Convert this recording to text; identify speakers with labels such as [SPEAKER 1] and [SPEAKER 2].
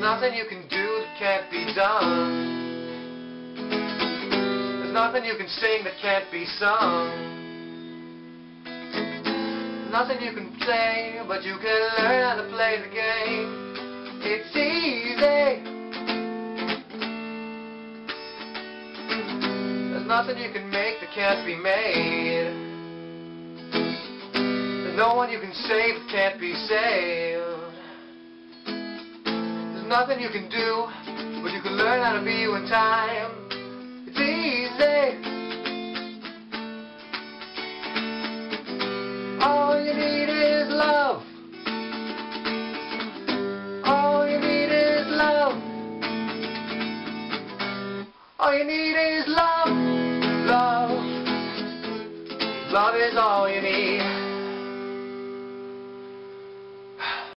[SPEAKER 1] nothing you can do that can't be done. There's nothing you can sing that can't be sung. Nothing you can play, but you can learn how to play the game. It's easy. There's nothing you can make that can't be made. There's no one you can save that can't be saved nothing you can do, but you can learn how to be you in time. It's easy. All you need is love. All you need is love. All you need is love. Love. Love is all you need.